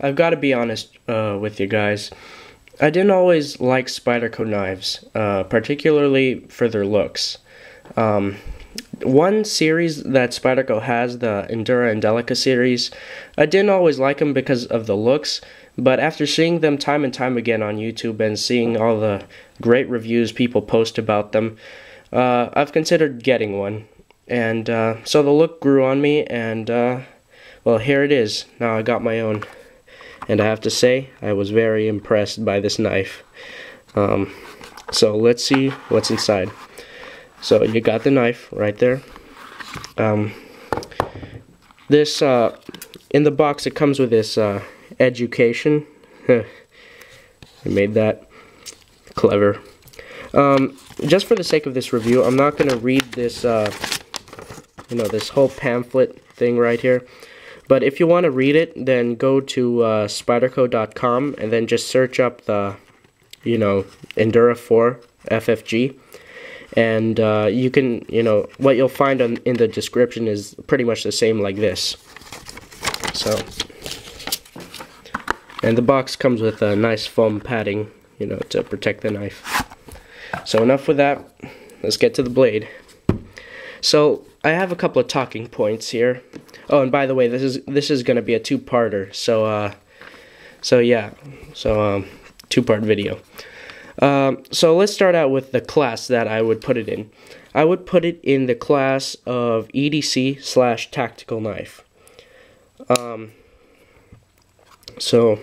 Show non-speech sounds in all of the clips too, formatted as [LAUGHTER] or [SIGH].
I've got to be honest uh, with you guys. I didn't always like Spyderco knives, uh, particularly for their looks. Um, one series that Spyderco has, the Endura and Delica series, I didn't always like them because of the looks, but after seeing them time and time again on YouTube and seeing all the great reviews people post about them, uh, I've considered getting one. And uh, so the look grew on me, and uh, well, here it is. Now I got my own and I have to say I was very impressed by this knife. Um, so let's see what's inside. So you got the knife right there. Um, this uh, in the box it comes with this uh, education. [LAUGHS] I made that clever. Um, just for the sake of this review I'm not gonna read this uh, you know this whole pamphlet thing right here but if you want to read it, then go to uh, spyderco.com and then just search up the, you know, Endura 4 FFG. And uh, you can, you know, what you'll find on, in the description is pretty much the same like this. So, and the box comes with a nice foam padding, you know, to protect the knife. So enough with that. Let's get to the blade. So I have a couple of talking points here. Oh, and by the way, this is this is gonna be a two-parter. So uh, so yeah, so um, two-part video. Um, so let's start out with the class that I would put it in. I would put it in the class of EDC slash tactical knife. Um, so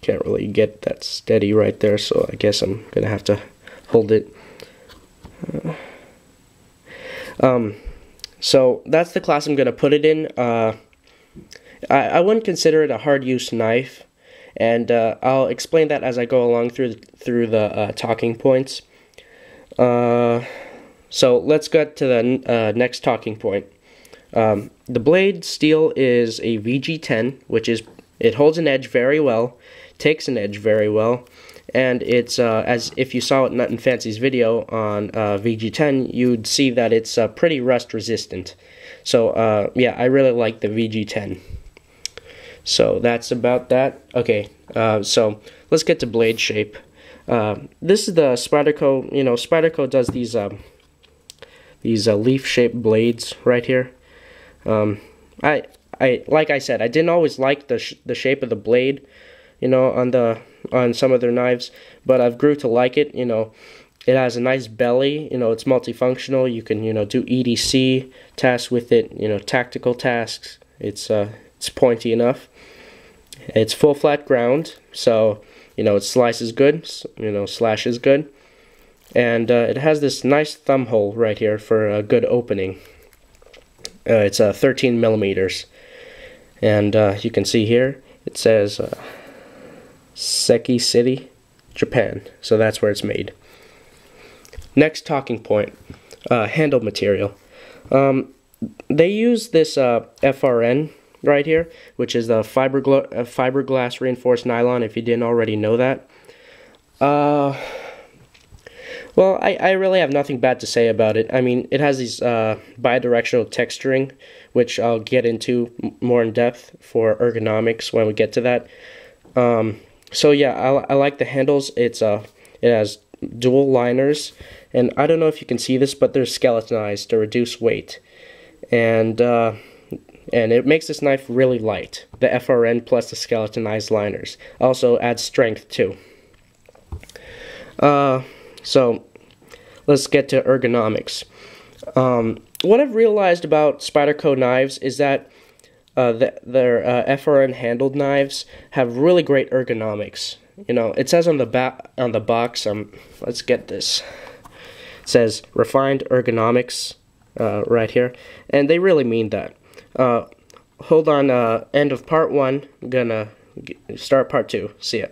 can't really get that steady right there, so I guess I'm gonna have to hold it. Uh, um, so that's the class I'm going to put it in. Uh, I, I wouldn't consider it a hard use knife, and uh, I'll explain that as I go along through through the uh, talking points. Uh, so let's get to the uh, next talking point. Um, the blade steel is a VG10, which is it holds an edge very well, takes an edge very well, and it's uh, as if you saw it in Nutnfancy's video on uh, VG10, you'd see that it's uh, pretty rust resistant. So uh, yeah, I really like the VG10. So that's about that. Okay, uh, so let's get to blade shape. Uh, this is the Spyderco. You know, Spyderco does these um, these leaf-shaped blades right here. Um, I I like I said, I didn't always like the sh the shape of the blade you know, on the on some of their knives, but I've grew to like it. You know, it has a nice belly. You know, it's multifunctional. You can you know do EDC tasks with it. You know, tactical tasks. It's uh it's pointy enough. It's full flat ground, so you know it slices good. You know, slashes good, and uh, it has this nice thumb hole right here for a good opening. Uh, it's uh, 13 millimeters, and uh, you can see here it says uh, Seki City, Japan. So that's where it's made. Next talking point uh, handle material. Um, they use this uh, FRN right here, which is the fibergla uh, fiberglass reinforced nylon, if you didn't already know that. Uh, well, I, I really have nothing bad to say about it. I mean, it has these uh, bidirectional texturing, which I'll get into more in depth for ergonomics when we get to that. Um, so yeah, I, I like the handles. It's uh, it has dual liners, and I don't know if you can see this, but they're skeletonized to reduce weight, and uh, and it makes this knife really light. The FRN plus the skeletonized liners also adds strength too. Uh, so let's get to ergonomics. Um, what I've realized about Spyderco knives is that uh, the, their uh, FRN handled knives have really great ergonomics. You know, it says on the back on the box. Um, let's get this. It says refined ergonomics uh, right here, and they really mean that. Uh, hold on. Uh, end of part one. I'm gonna start part two. See ya.